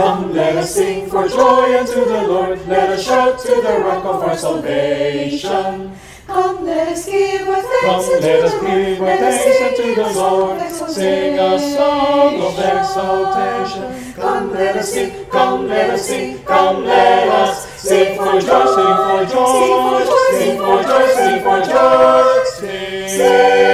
Come, let us sing for joy unto the Lord. Let us shout to the rock of our salvation. Come, let us give our thanks Come, unto let us the give Lord. our thanks sing unto a the song Lord. of Sing a song of exaltation. Come, let us sing. Come, let us sing. Come, let us sing for joy. Sing for joy. Sing for joy. Sing for joy. Sing for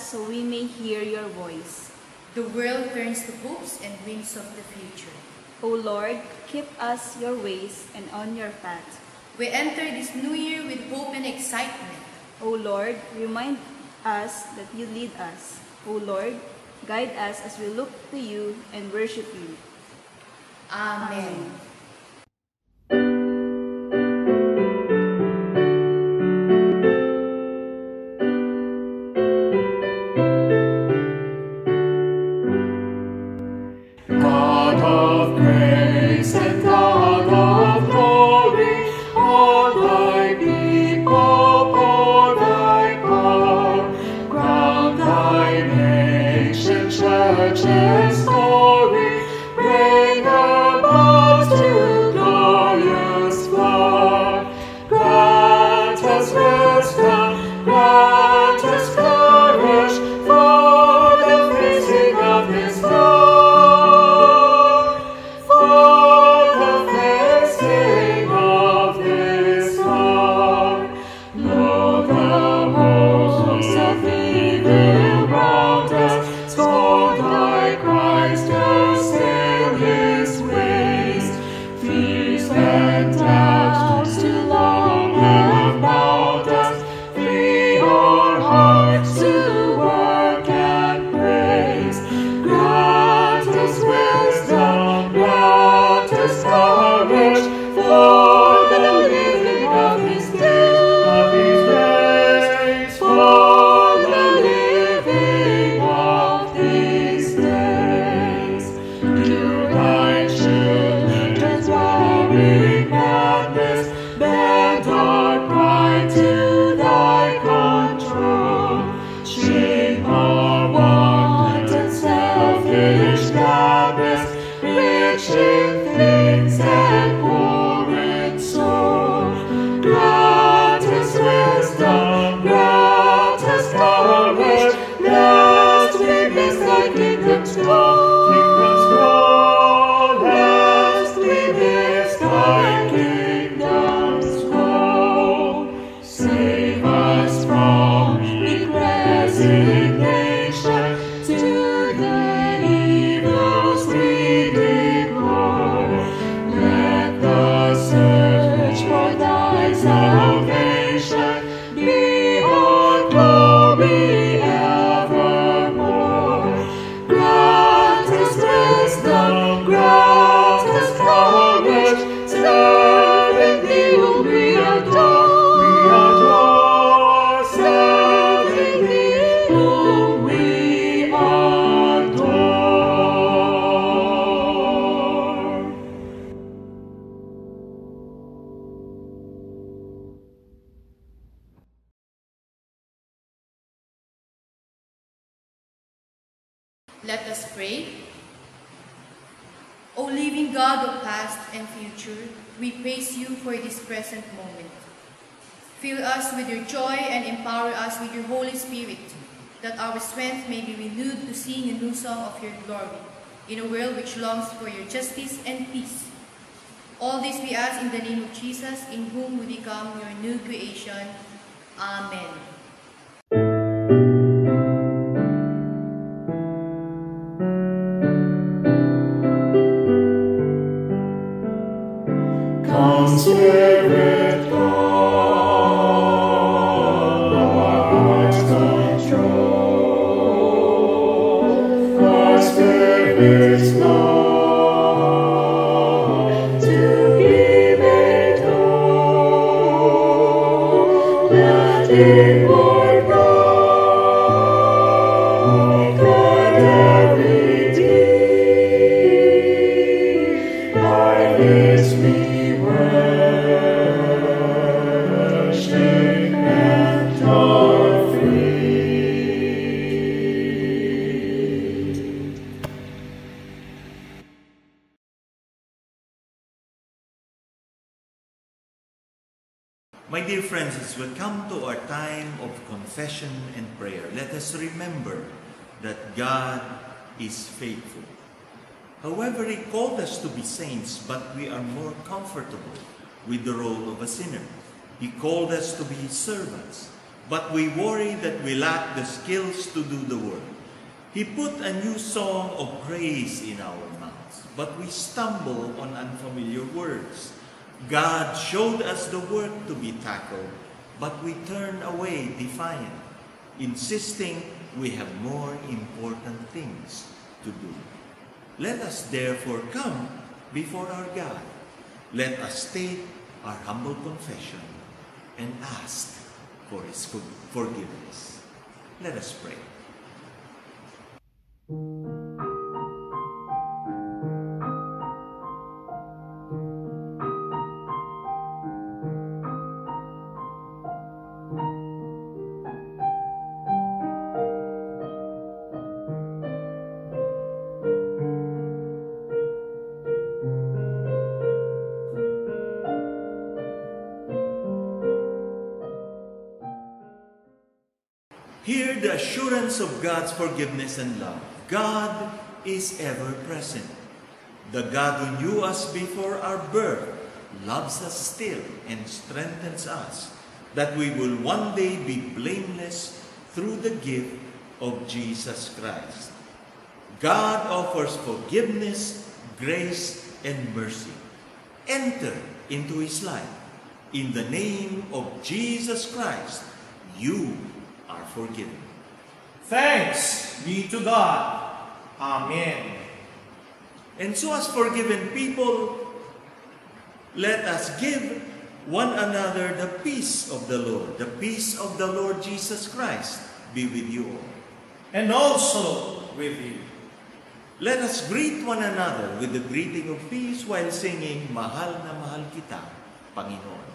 so we may hear your voice. The world turns to hopes and dreams of the future. O Lord, keep us your ways and on your path. We enter this new year with hope and excitement. O Lord, remind us that you lead us. O Lord, guide us as we look to you and worship you. Amen. God Let us pray. O living God of past and future, we praise you for this present moment. Fill us with your joy and empower us with your Holy Spirit, that our strength may be renewed to sing a new song of your glory in a world which longs for your justice and peace. All this we ask in the name of Jesus, in whom we become your new creation. Amen. Be saints, but we are more comfortable with the role of a sinner. He called us to be servants, but we worry that we lack the skills to do the work. He put a new song of praise in our mouths, but we stumble on unfamiliar words. God showed us the work to be tackled, but we turn away defiant, insisting we have more important things to do. Let us therefore come before our God. Let us state our humble confession and ask for His forgiveness. Let us pray. God's forgiveness and love. God is ever present. The God who knew us before our birth loves us still and strengthens us that we will one day be blameless through the gift of Jesus Christ. God offers forgiveness, grace, and mercy. Enter into His life. In the name of Jesus Christ, you are forgiven. Thanks be to God. Amen. And so, as forgiven people, let us give one another the peace of the Lord. The peace of the Lord Jesus Christ be with you all. And also with you. Let us greet one another with the greeting of peace while singing, Mahal na mahal kita, Panginoon.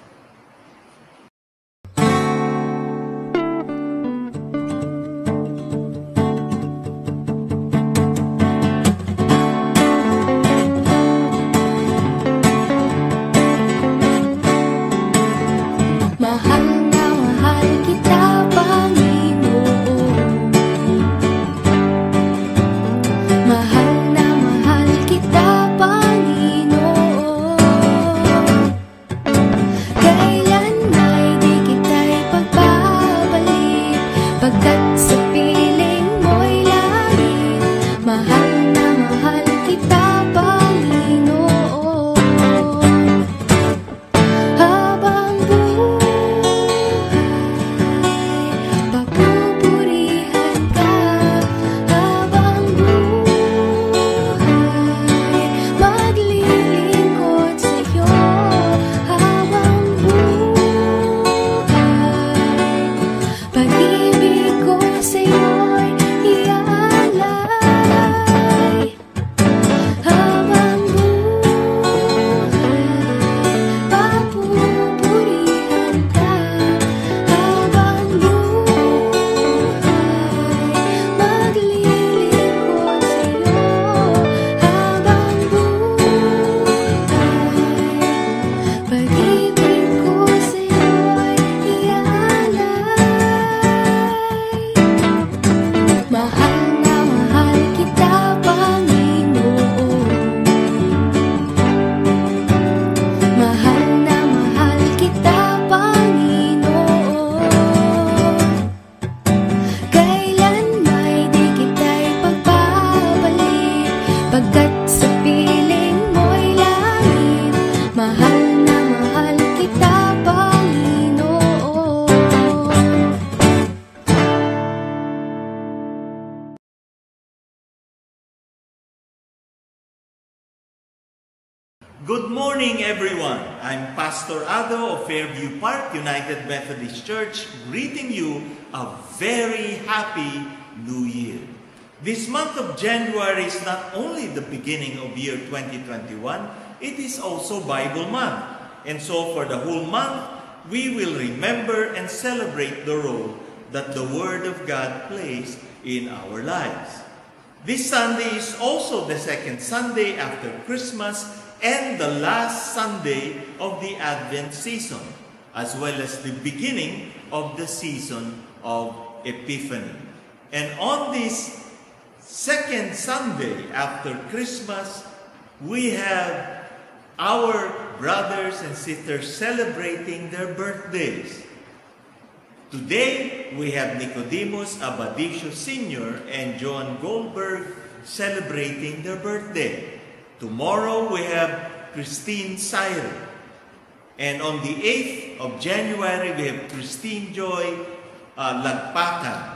Morning, everyone. I'm Pastor Ado of Fairview Park United Methodist Church, greeting you a very happy New Year. This month of January is not only the beginning of year 2021, it is also Bible month. And so for the whole month, we will remember and celebrate the role that the Word of God plays in our lives. This Sunday is also the second Sunday after Christmas and the last Sunday of the Advent season. as well as the beginning of the season of Epiphany. And on this second Sunday after Christmas, we have our brothers and sisters celebrating their birthdays. Today, we have Nicodemus Abadicio Sr. and John Goldberg celebrating their birthday. Tomorrow, we have Christine Syre. And on the 8th of January, we have Christine Joy uh.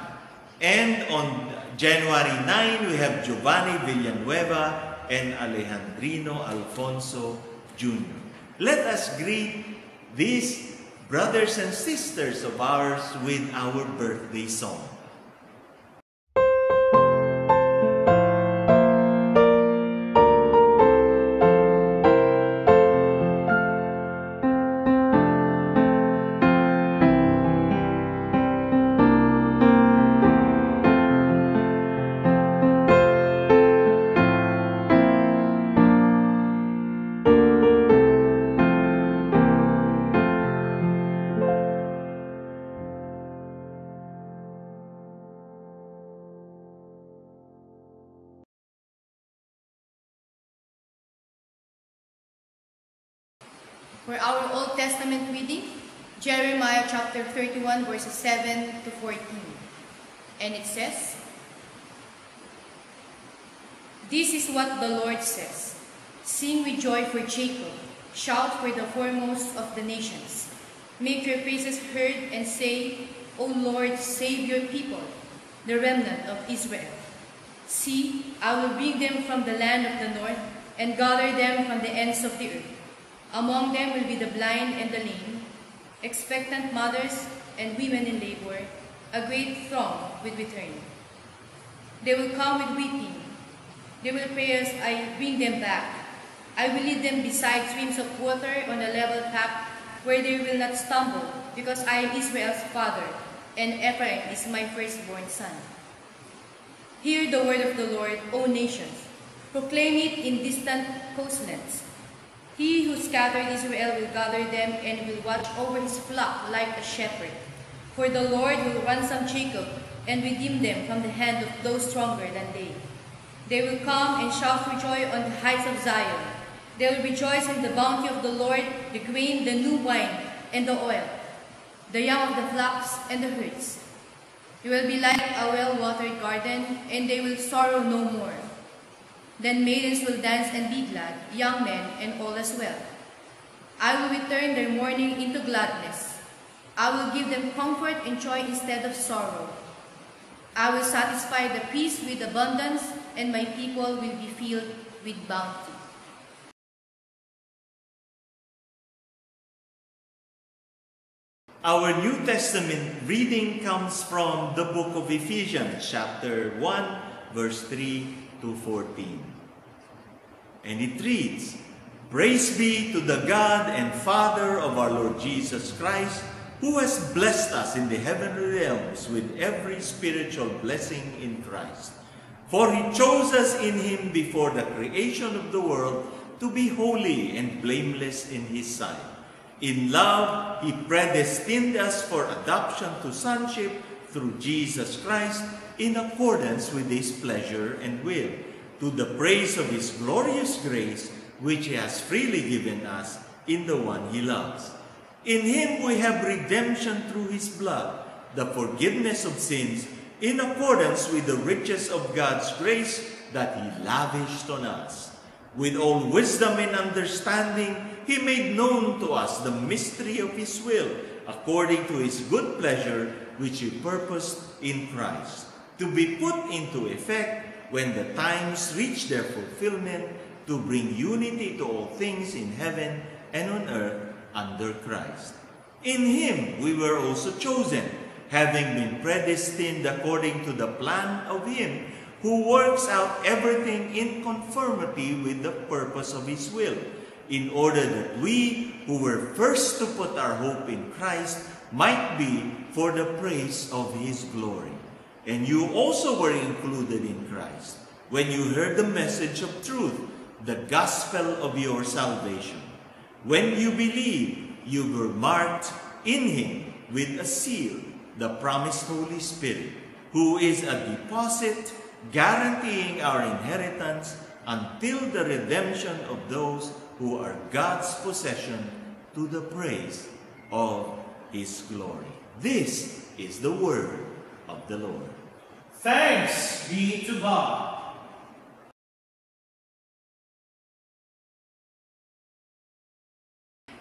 And on January 9, we have Giovanni Villanueva and Alejandrino Alfonso Jr. Let us greet these brothers and sisters of ours with our birthday song. Jeremiah chapter 31, verses 7 to 14. And it says, This is what the Lord says Sing with joy for Jacob, shout for the foremost of the nations. Make your praises heard and say, O Lord, save your people, the remnant of Israel. See, I will bring them from the land of the north and gather them from the ends of the earth. Among them will be the blind and the lame, expectant mothers and women in labor, a great throng will return. They will come with weeping. They will pray as I bring them back. I will lead them beside streams of water on a level path where they will not stumble, because I am Israel's father, and Ephraim is my firstborn son. Hear the word of the Lord, O nations. Proclaim it in distant coastlands. He who scattered Israel will gather them and will watch over his flock like a shepherd. For the Lord will ransom Jacob and redeem them from the hand of those stronger than they. They will come and shout for joy on the heights of Zion. They will rejoice in the bounty of the Lord, the grain, the new wine, and the oil, the young of the flocks and the herds. They will be like a well-watered garden, and they will sorrow no more. Then maidens will dance and be glad, young men and all as well. I will return their mourning into gladness. I will give them comfort and joy instead of sorrow. I will satisfy the priest with abundance, and my people will be filled with bounty. Our New Testament reading comes from the book of Ephesians, chapter 1, verse 3 to 14. And it reads, Praise be to the God and Father of our Lord Jesus Christ, who has blessed us in the heavenly realms with every spiritual blessing in Christ. For he chose us in him before the creation of the world to be holy and blameless in his sight. In love, he predestined us for adoption to sonship through Jesus Christ in accordance with his pleasure and will, to the praise of his glorious grace, which he has freely given us in the one he loves. In him we have redemption through his blood, the forgiveness of sins, in accordance with the riches of God's grace that he lavished on us. With all wisdom and understanding, he made known to us the mystery of his will, according to his good pleasure, which he purposed in Christ, to be put into effect when the times reach their fulfillment, to bring unity to all things in heaven and on earth under Christ. In him we were also chosen, having been predestined according to the plan of him who works out everything in conformity with the purpose of his will, in order that we who were first to put our hope in Christ might be for the praise of his glory. And you also were included in Christ when you heard the message of truth, the gospel of your salvation. When you believed, you were marked in him with a seal, the promised Holy Spirit, who is a deposit guaranteeing our inheritance until the redemption of those who are God's possession to the praise of his glory. This is the word of the Lord. Thanks be to God.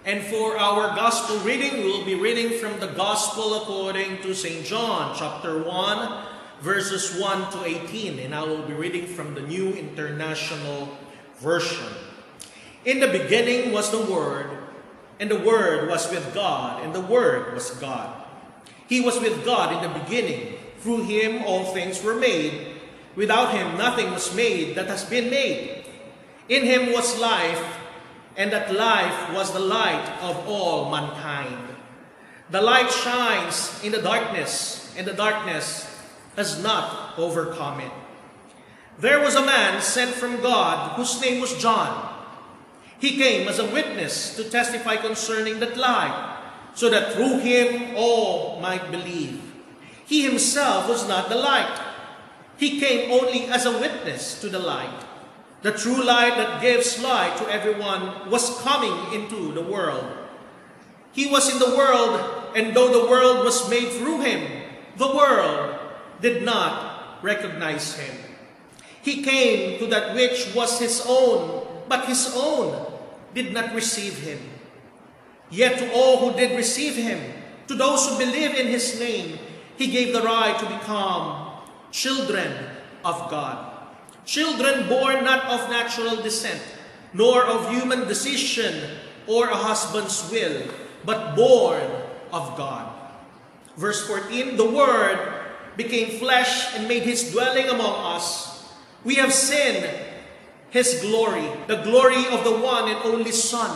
And for our gospel reading, we will be reading from the gospel according to St. John, chapter 1, verses 1 to 18. And I will be reading from the New International Version. In the beginning was the Word, and the Word was with God, and the Word was God. He was with God in the beginning. Through him all things were made. Without him nothing was made that has been made. In him was life, and that life was the light of all mankind. The light shines in the darkness, and the darkness has not overcome it. There was a man sent from God whose name was John. He came as a witness to testify concerning that light, so that through him all might believe. He himself was not the light. He came only as a witness to the light. The true light that gives light to everyone was coming into the world. He was in the world, and though the world was made through him, the world did not recognize him. He came to that which was his own, but his own did not receive him. Yet to all who did receive him, to those who believe in his name, he gave the right to become children of God. Children born not of natural descent, nor of human decision or a husband's will, but born of God. Verse 14 The Word became flesh and made his dwelling among us. We have seen his glory, the glory of the one and only Son,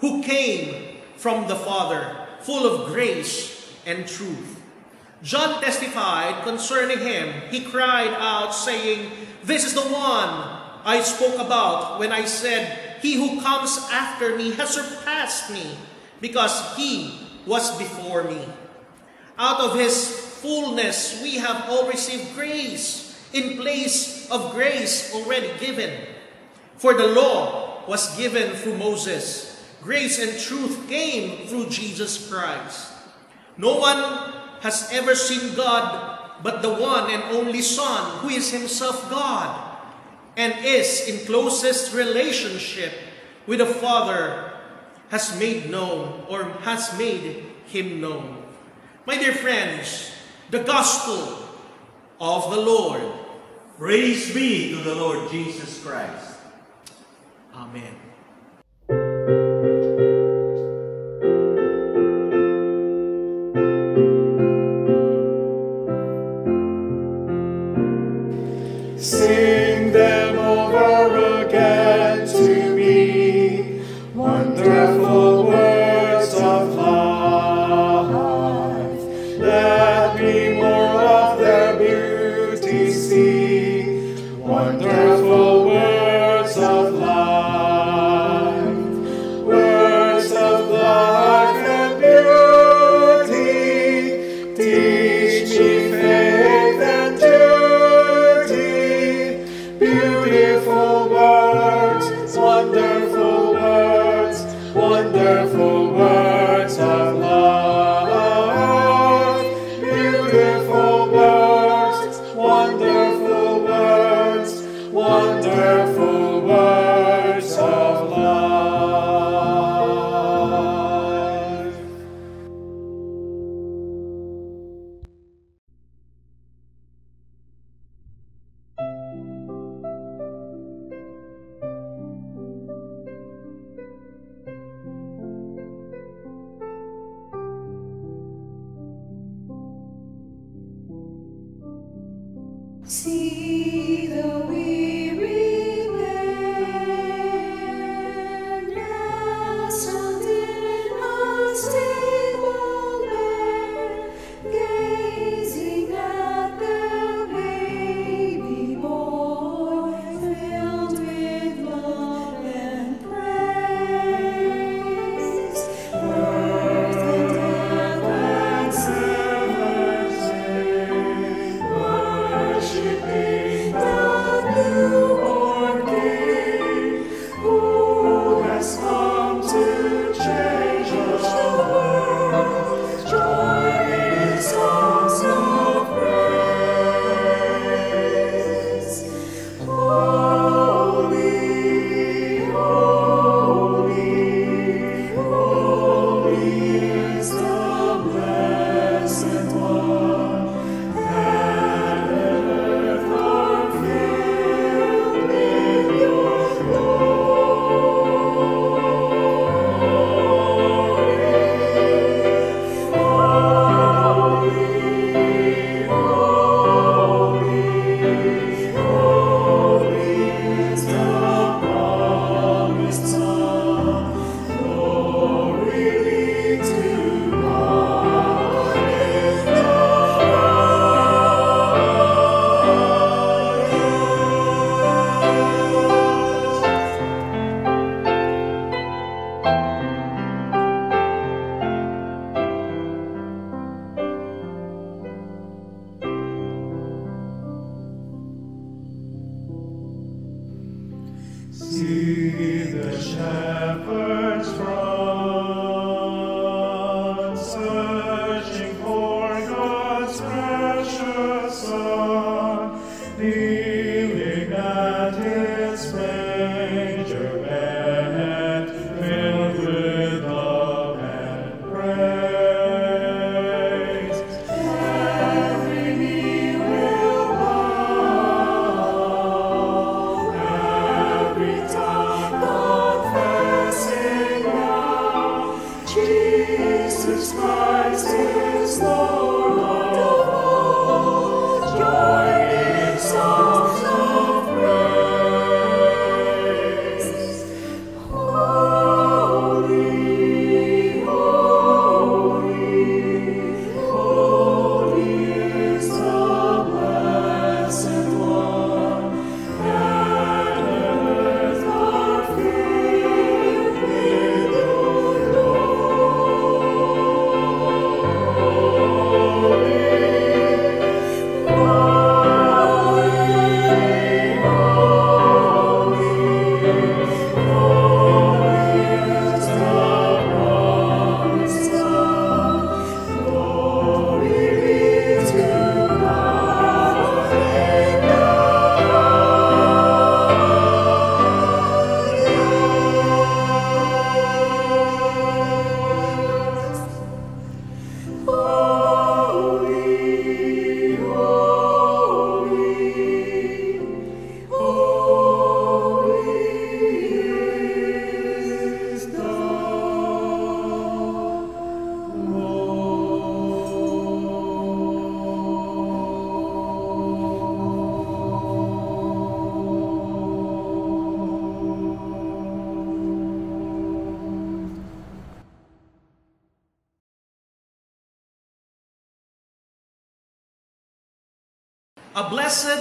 who came from the Father, full of grace and truth. John testified concerning him. He cried out, saying, This is the one I spoke about when I said, He who comes after me has surpassed me, because he was before me. Out of his fullness we have all received grace in place of grace already given. For the law was given through Moses. Grace and truth came through Jesus Christ. No one has ever seen God but the one and only Son, who is himself God and is in closest relationship with the Father, has made known or has made him known. My dear friends, the gospel of the Lord. Praise be to the Lord Jesus Christ. Amen. Wonderful words of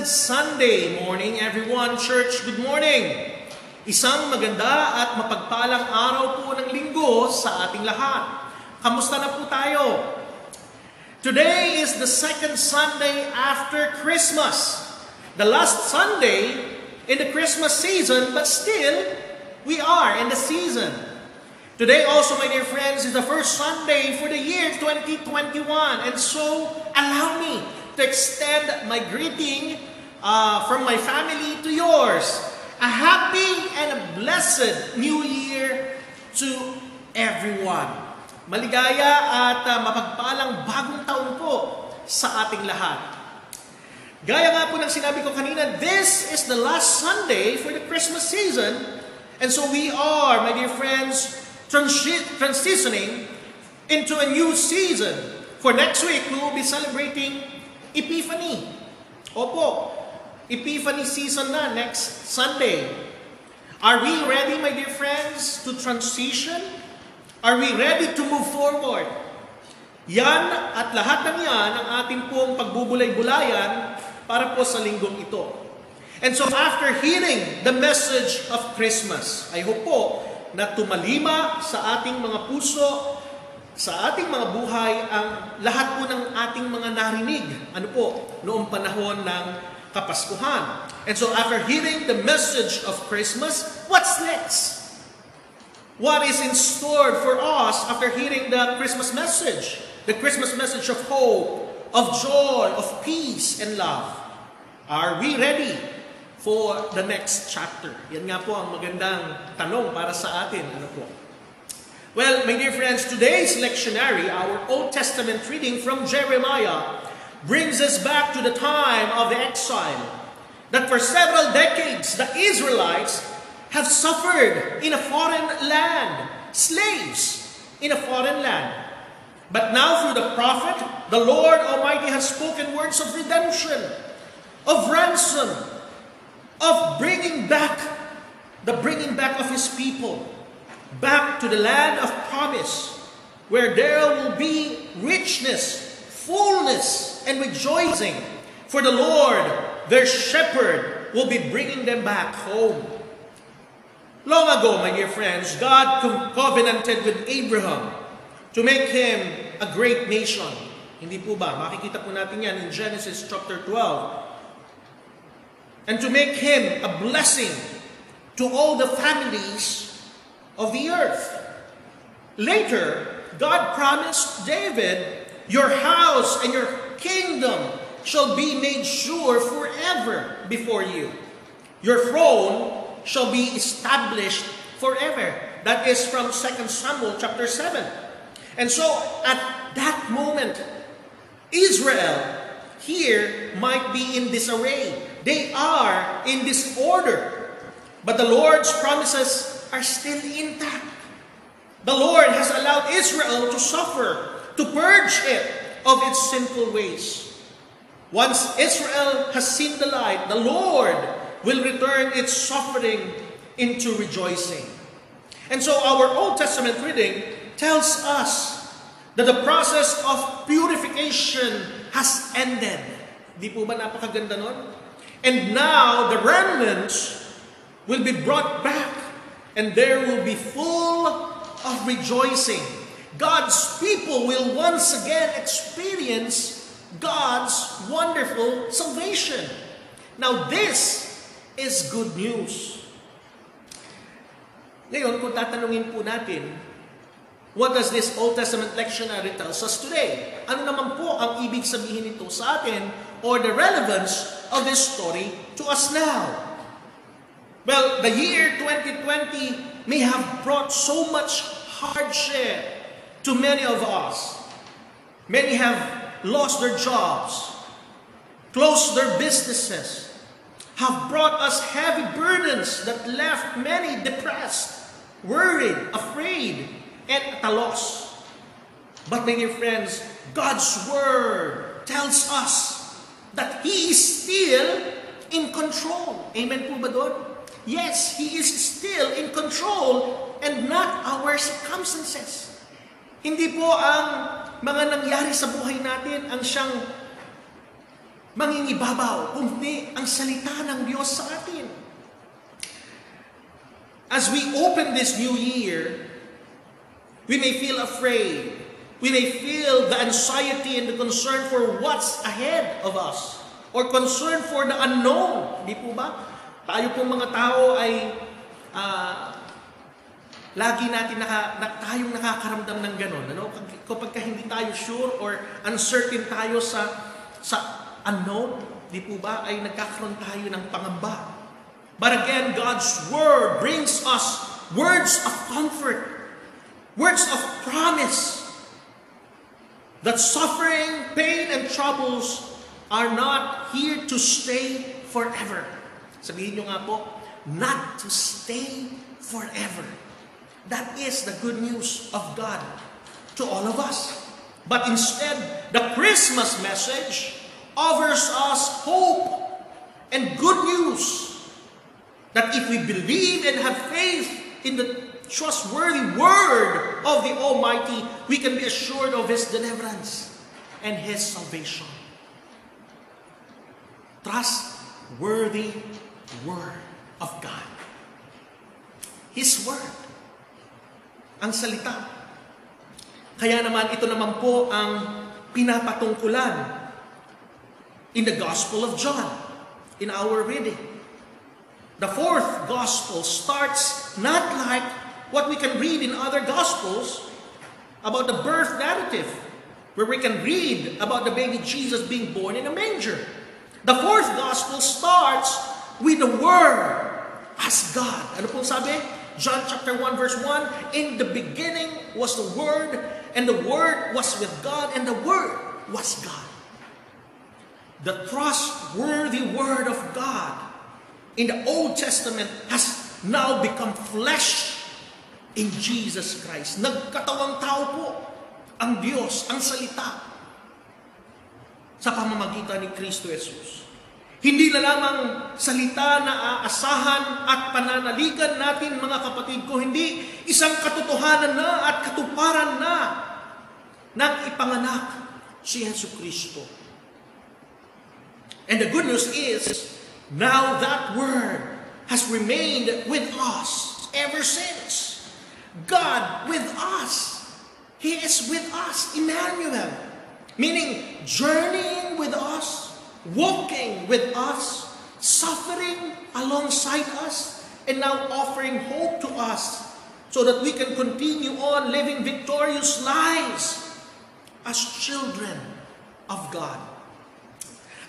Sunday morning, everyone. Church, good morning. Isang maganda at mapagpalang araw po ng linggo sa ating lahat. Kamusta na po tayo? Today is the second Sunday after Christmas. The last Sunday in the Christmas season, but still, we are in the season. Today also, my dear friends, is the first Sunday for the year 2021. And so, allow me to extend my greeting uh, from my family to yours. A happy and a blessed New Year to everyone. Maligaya at uh, mapagpalang bagong taon po sa ating lahat. Gaya nga po ng sinabi ko kanina, this is the last Sunday for the Christmas season. And so we are, my dear friends, transi- transitioning into a new season. For next week, we will be celebrating Epiphany. Opo, Epiphany season na next Sunday. Are we ready, my dear friends, to transition? Are we ready to move forward? Yan at lahat ng yan ang ating pong pagbubulay-bulayan para po sa linggong ito. And so after hearing the message of Christmas, I hope po na tumalima sa ating mga puso, sa ating mga buhay, ang lahat po ng ating mga narinig. Ano po? Noong panahon ng Kapaskuhan. And so after hearing the message of Christmas, what's next? What is in store for us after hearing the Christmas message? The Christmas message of hope, of joy, of peace and love. Are we ready for the next chapter? Yan nga po ang magandang tanong para sa atin. Ano po? Well, my dear friends, today's lectionary, our Old Testament reading from Jeremiah, brings us back to the time of the exile. That for several decades, the Israelites have suffered in a foreign land, slaves in a foreign land. But now through the prophet, the Lord Almighty has spoken words of redemption, of ransom, of bringing back, the bringing back of His people, back to the land of promise, where there will be richness, fullness, and rejoicing. For the Lord, their shepherd, will be bringing them back home. Long ago, my dear friends, God covenanted with Abraham to make him a great nation. Hindi po ba? Makikita po natin yan in Genesis chapter 12. And to make him a blessing to all the families of the earth. Later, God promised David, Your house and your kingdom shall be made sure forever before you. Your throne shall be established forever. That is from 2 Samuel chapter 7. And so at that moment, Israel here might be in disarray. They are in disorder. But the Lord's promises are still intact. The Lord has allowed Israel to suffer, to purge it of its sinful ways. Once Israel has seen the light, the Lord will return its suffering into rejoicing. And so our Old Testament reading tells us that the process of purification has ended. Di po ba napakaganda nun? And now the remnants will be brought back and there will be full of rejoicing. God's people will once again experience God's wonderful salvation. Now this is good news. Ngayon, kung tatanungin po natin, what does this Old Testament lectionary tells us today? Ano naman po ang ibig sabihin nito sa atin or the relevance of this story to us now? Well, the year 2020 may have brought so much hardship to many of us. Many have lost their jobs, closed their businesses, have brought us heavy burdens that left many depressed, worried, afraid, and at a loss. But, my dear friends, God's Word tells us that He is still in control. Amen po ba? Yes, He is still in control and not our circumstances. Hindi po ang mga nangyari sa buhay natin ang siyang mangingibabaw, kundi ang salita ng Diyos sa atin. As we open this new year, we may feel afraid. We may feel the anxiety and the concern for what's ahead of us. Or concern for the unknown. Di po ba? Tayo pong mga tao ay uh, lagi natin naka, na, tayong nakakaramdam ng ganun. Ano? Kapag hindi tayo sure or uncertain tayo sa sa unknown, di po ba, ay nagkakaroon tayo ng pangamba. But again, God's Word brings us words of comfort, words of promise, that suffering, pain, and troubles are not here to stay forever. Sabihin nyo nga po, not to stay forever. That is the good news of God to all of us. But instead, the Christmas message offers us hope and good news that if we believe and have faith in the trustworthy word of the Almighty, we can be assured of His deliverance and His salvation. Trustworthy word of God. His word ang salita. Kaya naman ito naman po ang pinapatungkulan in the Gospel of John in our reading. The fourth Gospel starts not like what we can read in other Gospels about the birth narrative, where we can read about the baby Jesus being born in a manger. The fourth Gospel starts with the Word as God. Ano pong sabi? John chapter 1 verse 1, In the beginning was the Word, and the Word was with God, and the Word was God. The trustworthy Word of God in the Old Testament has now become flesh in Jesus Christ. Nagkatawang tao po ang Diyos, ang salita sa pamamagitan ni Kristo Jesus. Hindi na lamang salita na aasahan at pananaligan natin mga kapatid ko, hindi isang katotohanan na at katuparan na ng ipanganak si Yesu Kristo. And the good news is, now that word has remained with us ever since. God with us. He is with us, Emmanuel. Meaning, journeying with us walking with us, suffering alongside us, and now offering hope to us so that we can continue on living victorious lives as children of God.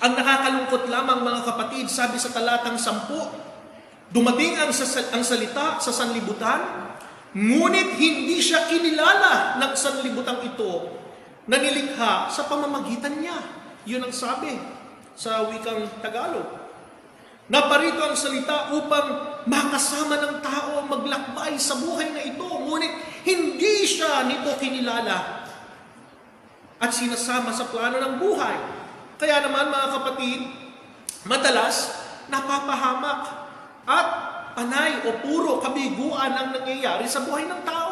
Ang nakakalungkot lamang mga kapatid, sabi sa talatang sampu, dumating ang, ang salita sa sanlibutan, ngunit hindi siya kinilala ng sanlibutan ito na nilikha sa pamamagitan niya. Yun ang sabi sa wikang Tagalog. Naparito ang salita upang makasama ng tao maglakbay sa buhay na ito. Ngunit hindi siya nito kinilala at sinasama sa plano ng buhay. Kaya naman mga kapatid, madalas napapahamak at panay o puro kabiguan ang nangyayari sa buhay ng tao.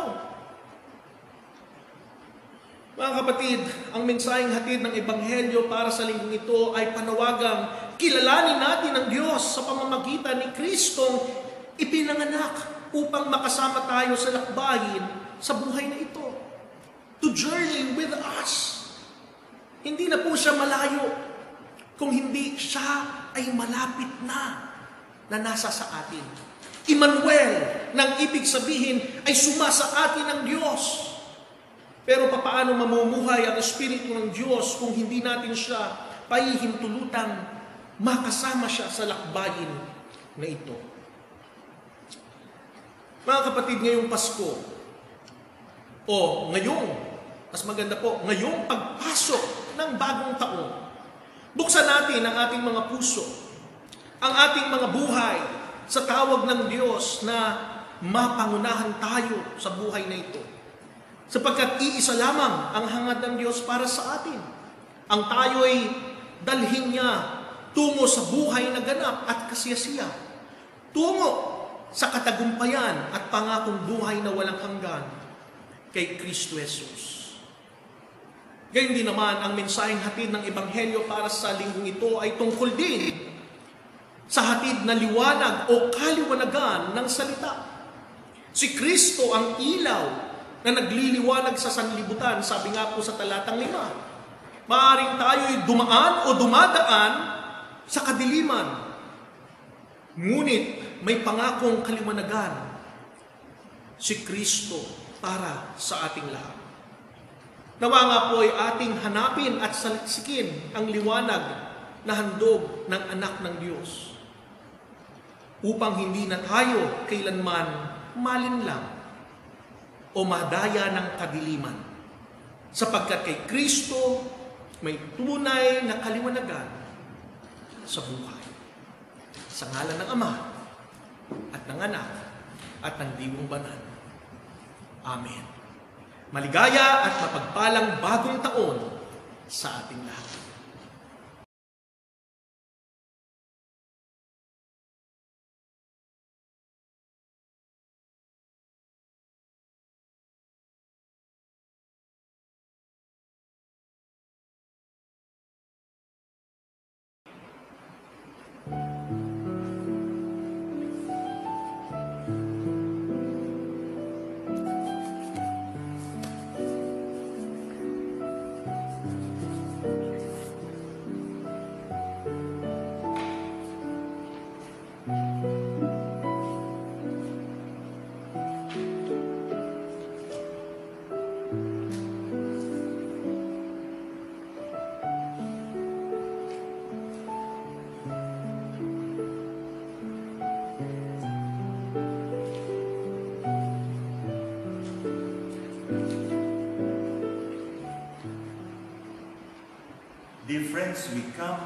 Mga kapatid, ang mensaheng hatid ng Ebanghelyo para sa linggong ito ay panawagang kilalanin natin ang Diyos sa pamamagitan ni Kristong ipinanganak upang makasama tayo sa lakbayin sa buhay na ito. To journey with us. Hindi na po siya malayo kung hindi siya ay malapit na na nasa sa atin. Emmanuel, nang ibig sabihin ay sumasa atin ng Diyos. Pero papaano mamumuhay ang Espiritu ng Diyos kung hindi natin siya pahihintulutang makasama siya sa lakbayin na ito? Mga kapatid, ngayong Pasko, o ngayong, mas maganda po, ngayong pagpasok ng bagong taon, buksan natin ang ating mga puso, ang ating mga buhay sa tawag ng Diyos na mapangunahan tayo sa buhay na ito. Sapagkat iisa lamang ang hangad ng Diyos para sa atin. Ang tayo ay dalhin niya tungo sa buhay na ganap at kasiyasiya. Tungo sa katagumpayan at pangakong buhay na walang hanggan kay Kristo Jesus. Gayun din naman, ang mensaheng hatid ng Ebanghelyo para sa linggong ito ay tungkol din sa hatid na liwanag o kaliwanagan ng salita. Si Kristo ang ilaw na nagliliwanag sa sanlibutan, sabi nga po sa talatang lima. Maaring tayo'y dumaan o dumadaan sa kadiliman. Ngunit may pangakong kaliwanagan si Kristo para sa ating lahat. Nawa nga po ay ating hanapin at saliksikin ang liwanag na handog ng anak ng Diyos upang hindi na tayo kailanman malinlang o madaya ng kadiliman. Sapagkat kay Kristo may tunay na kaliwanagan sa buhay. Sa ngalan ng Ama at ng Anak at ng Diwong Banal. Amen. Maligaya at mapagpalang bagong taon sa ating lahat. Dear friends, we come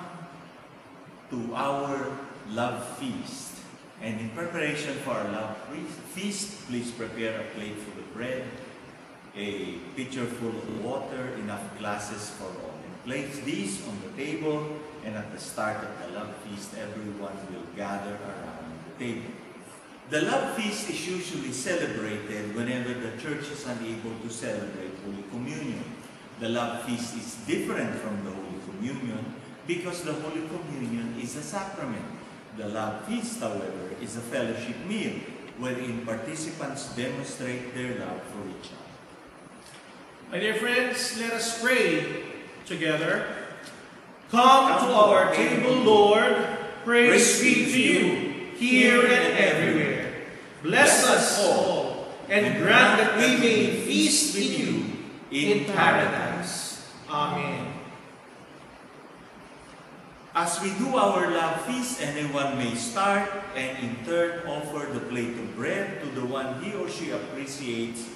to our love feast. And in preparation for our love feast, please prepare a plate full of bread, a pitcher full of water, enough glasses for all. And place these on the table, and at the start of the love feast, everyone will gather around the table. The love feast is usually celebrated whenever the church is unable to celebrate Holy Communion. The love feast is different from the Holy Communion because the Holy Communion is a sacrament. The love feast, however, is a fellowship meal wherein participants demonstrate their love for each other. My dear friends, let us pray together. Come to our table, Lord. Praise be to you, here and everywhere. Bless us all, and grant that we may feast with you in paradise. Amen. As we do our love feast, anyone may start and in turn offer the plate of bread to the one he or she appreciates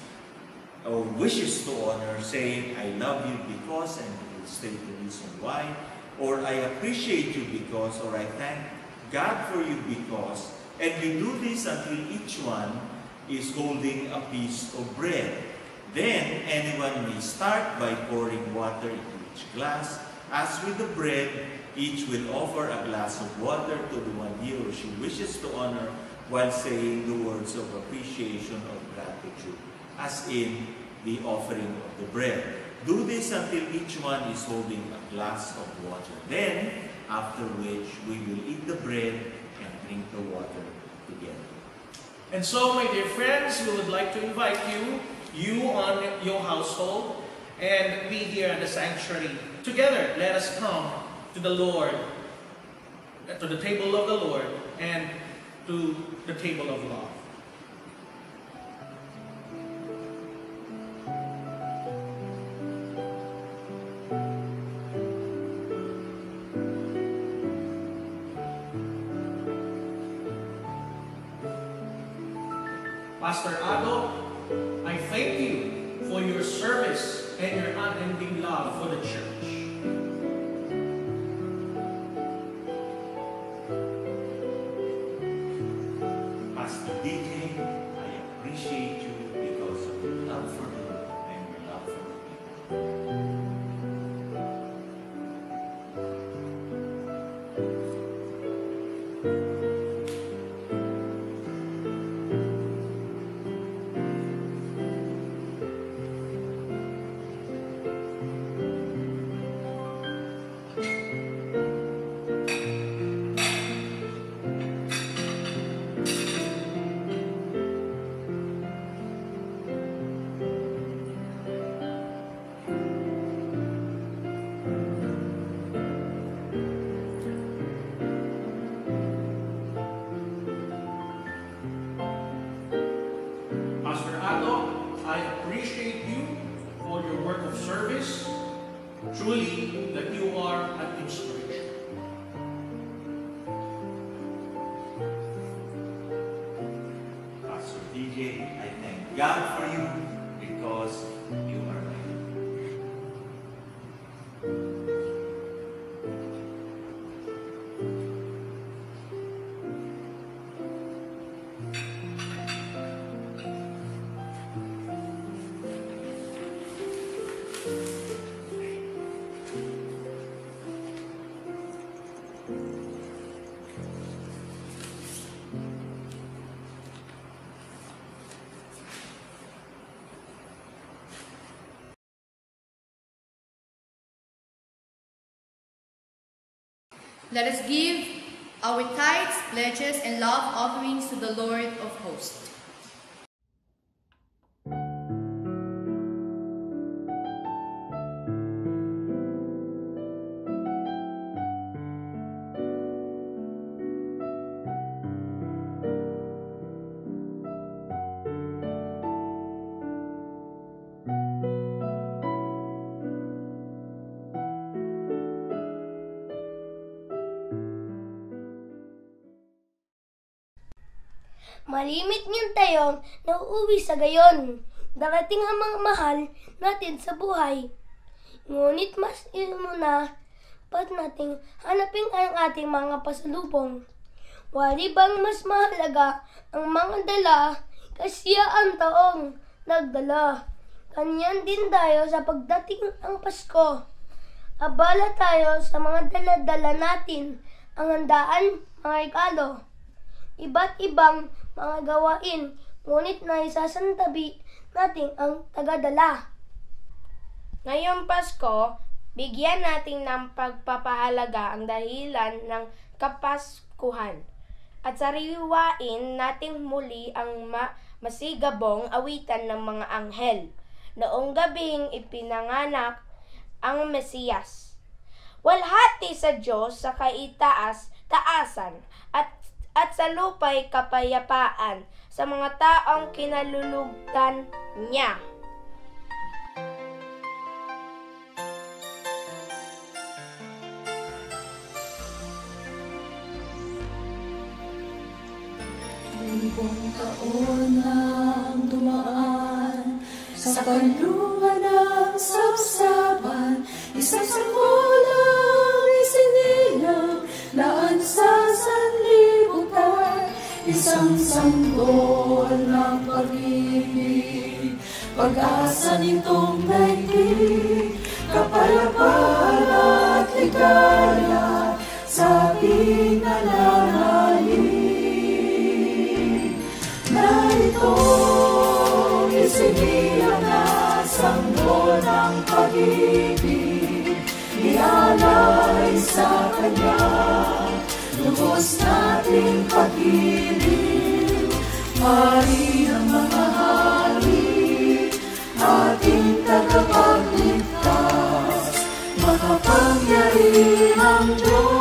or wishes to honor, saying, I love you because, and will state the reason why, or I appreciate you because, or I thank God for you because, and we do this until each one is holding a piece of bread. Then anyone may start by pouring water into each glass. As with the bread, each will offer a glass of water to the one he or she wishes to honor while saying the words of appreciation of gratitude, as in the offering of the bread. Do this until each one is holding a glass of water. Then, after which we will eat the bread and drink the water together. And so, my dear friends, we would like to invite you, you on your household, and we here at the sanctuary. Together, let us come to the Lord, to the table of the Lord, and to the table of love. Let us give our tithes, pledges, and love offerings to the Lord of hosts. Nauuwi sa gayon. Darating ang mga mahal natin sa buhay. Ngunit mas muna pat nating hanapin ang ating mga pasalubong. Wari bang mas mahalaga ang mga dala kasiya ang taong nagdala. Kanyan din tayo sa pagdating ng Pasko. Abala tayo sa mga dala-dala natin, ang handaan, mga regalo iba't ibang mga gawain, ngunit naisasantabi natin ang tagadala. Ngayong Pasko, bigyan natin ng pagpapahalaga ang dahilan ng Kapaskuhan at sariwain nating muli ang ma- masigabong awitan ng mga anghel. Noong gabing ipinanganak ang Mesiyas. Walhati sa Diyos sa kaitaas, taasan, at at sa lupa'y kapayapaan sa mga taong kinalulugdan niya. Libong taon ang dumaan sa kaluhan ng sapsapan, isang sanggol isang sanggol ng pag-ibig, pag-asa nitong daigdig, kapalapala at ligaya sa pinalalalim. Narito, isiniyan na sanggol ng pag-ibig, ialay sa Kanya. Lubos nating pag-ibig, Hari ng mga hari, ating tagapagligtas, makapangyari ng Diyos.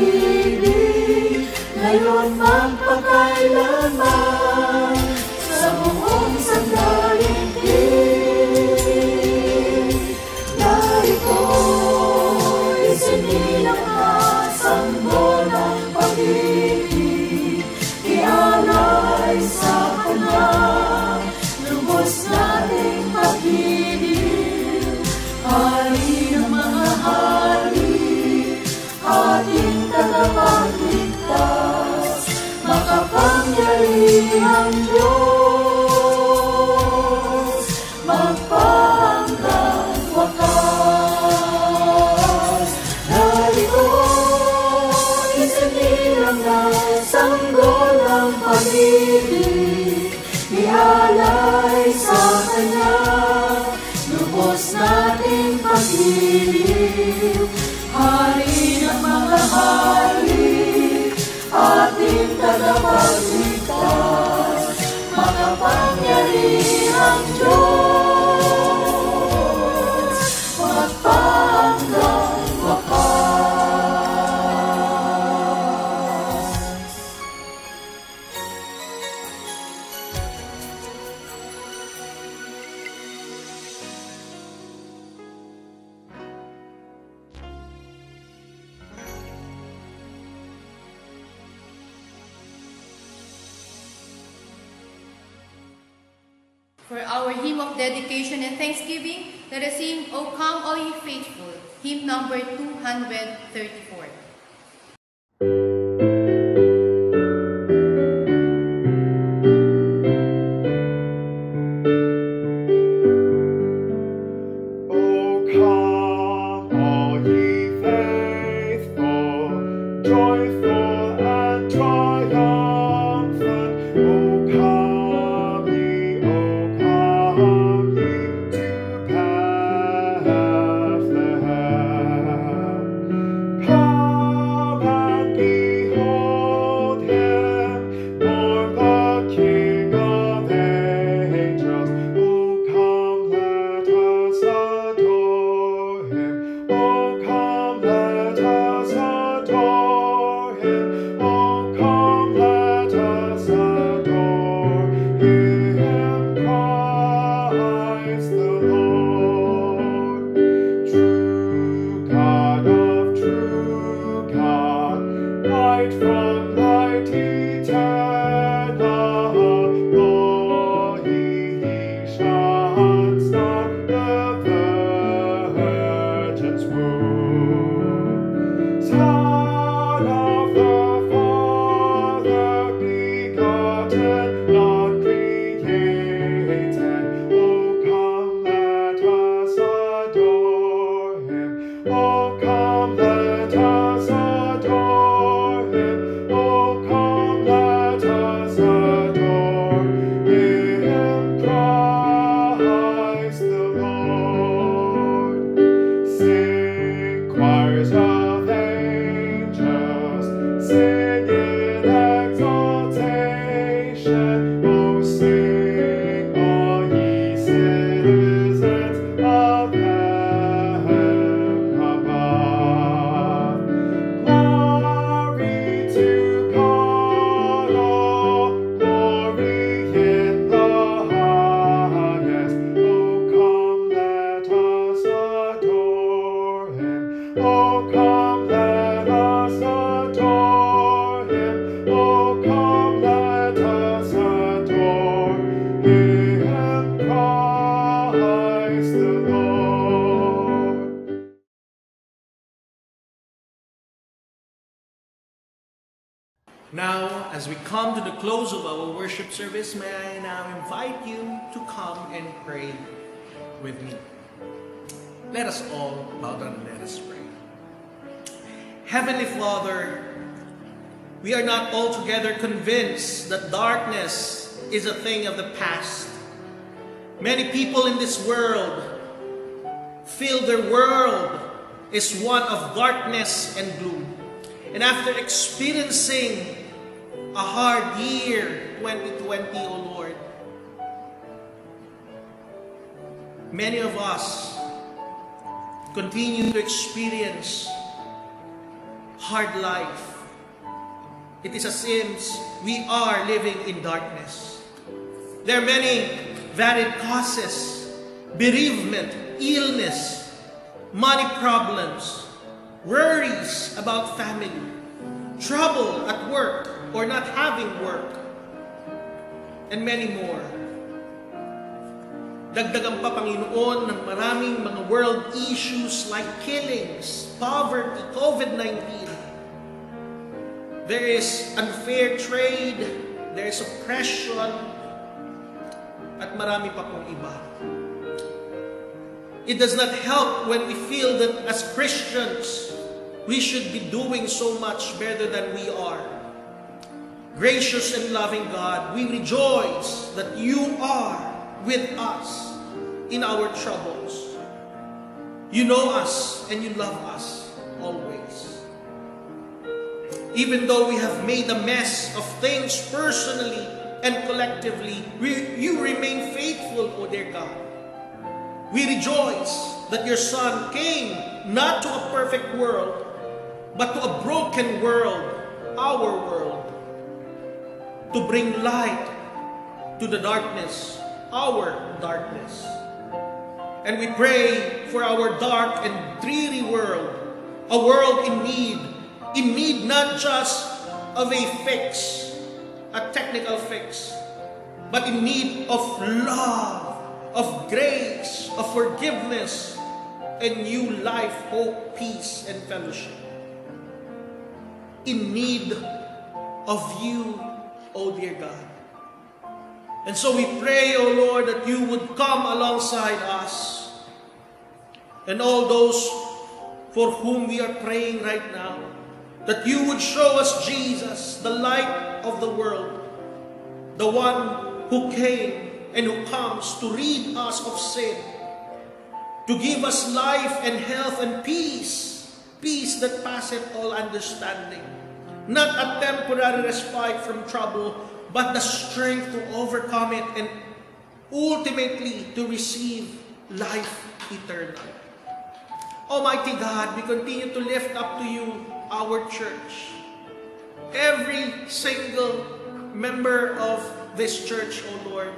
pag-ibig Ngayon magpakailanman number 200 service, may I now invite you to come and pray with me. Let us all bow down and let us pray. Heavenly Father, we are not altogether convinced that darkness is a thing of the past. Many people in this world feel their world is one of darkness and gloom. And after experiencing a hard year, 2020, O Lord, many of us continue to experience hard life. It is as if we are living in darkness. There are many varied causes, bereavement, illness, money problems, worries about family, trouble at work or not having work, and many more. Dagdagan pa Panginoon ng maraming mga world issues like killings, poverty, COVID-19. There is unfair trade, there is oppression, at marami pa pong iba. It does not help when we feel that as Christians, we should be doing so much better than we are. Gracious and loving God, we rejoice that you are with us in our troubles. You know us and you love us always. Even though we have made a mess of things personally and collectively, we, you remain faithful, O dear God. We rejoice that your Son came not to a perfect world, but to a broken world, our world, to bring light to the darkness, our darkness. And we pray for our dark and dreary world, a world in need, in need not just of a fix, a technical fix, but in need of love of grace, of forgiveness, and new life, hope, peace, and fellowship. In need of you, O dear God. And so we pray, O Lord, that you would come alongside us and all those for whom we are praying right now, that you would show us Jesus, the light of the world, the one who came and who comes to rid us of sin, to give us life and health and peace, peace that passeth all understanding. Not a temporary respite from trouble, but the strength to overcome it and ultimately to receive life eternal. Almighty God, we continue to lift up to you our church. Every single member of this church, O Lord,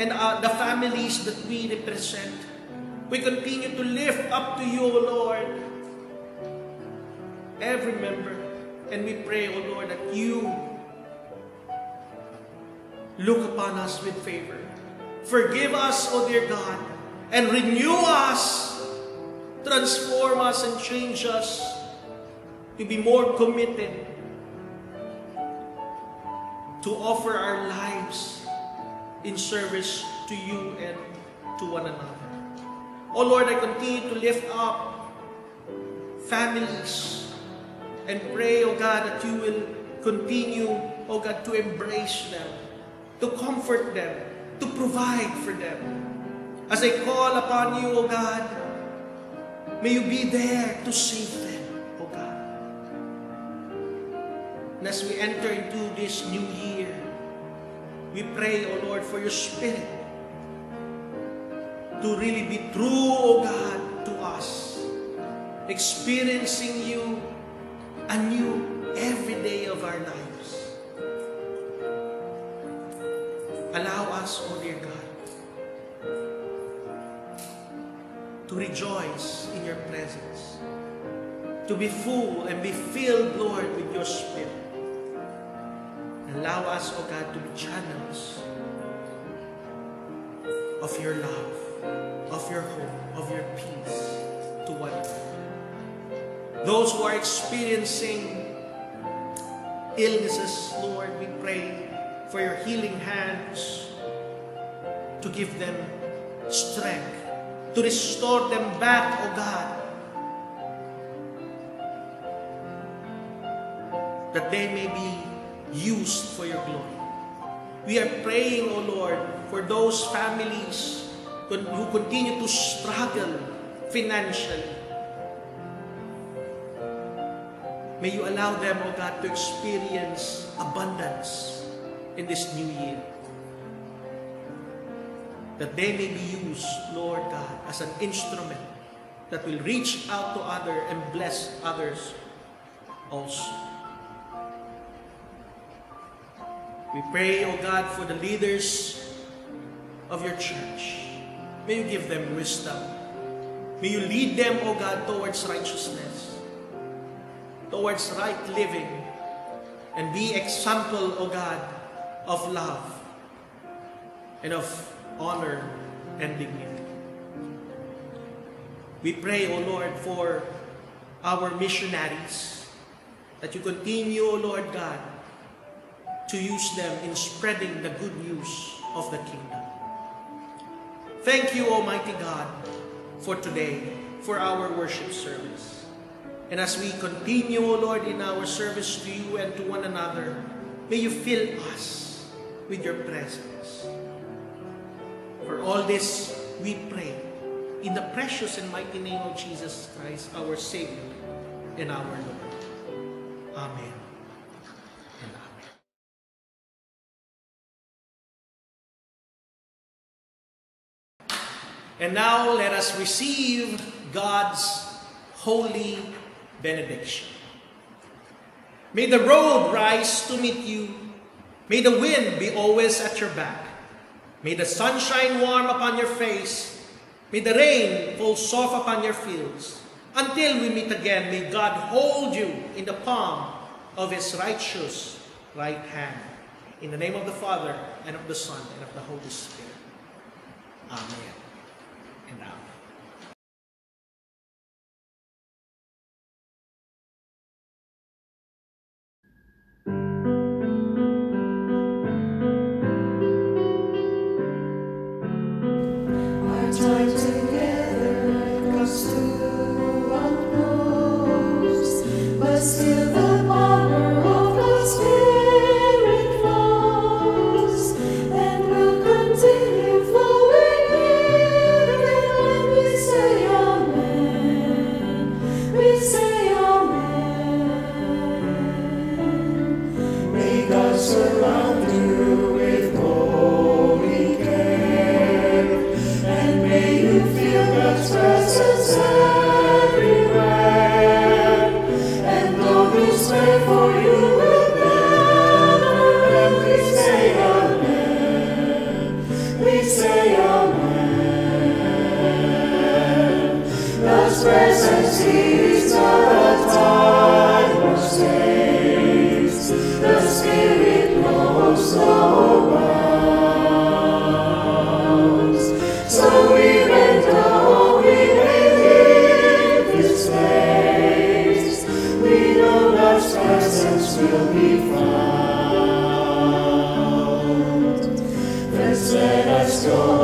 and uh, the families that we represent. We continue to lift up to you, O Lord, every member. And we pray, O Lord, that you look upon us with favor. Forgive us, O dear God, and renew us, transform us, and change us to be more committed to offer our lives in service to you and to one another. O Lord, I continue to lift up families and pray, O God, that you will continue, O God, to embrace them, to comfort them, to provide for them. As I call upon you, O God, may you be there to save them, O God. And as we enter into this new year, we pray, O Lord, for your Spirit to really be true, O God, to us, experiencing you anew every day of our lives. Allow us, O dear God, to rejoice in your presence, to be full and be filled, Lord, with your Spirit. Allow us, O God, to be channels of your love, of your hope, of your peace to one another. Those who are experiencing illnesses, Lord, we pray for your healing hands to give them strength, to restore them back, O God. That they may be used for your glory. We are praying, O Lord, for those families who continue to struggle financially. May you allow them, O God, to experience abundance in this new year. That they may be used, Lord God, as an instrument that will reach out to others and bless others also. We pray, O God, for the leaders of your church. May you give them wisdom. May you lead them, O God, towards righteousness, towards right living, and be example, O God, of love and of honor and dignity. We pray, O Lord, for our missionaries, that you continue, O Lord God, to use them in spreading the good news of the kingdom. Thank you, Almighty God, for today, for our worship service. And as we continue, O Lord, in our service to you and to one another, may you fill us with your presence. For all this, we pray in the precious and mighty name of Jesus Christ, our Savior and our Lord. Amen. and now let us receive God's holy benediction. May the road rise to meet you. May the wind be always at your back. May the sunshine warm upon your face. May the rain fall soft upon your fields. Until we meet again, may God hold you in the palm of his righteous right hand. In the name of the Father, and of the Son, and of the Holy Spirit. Amen. Still let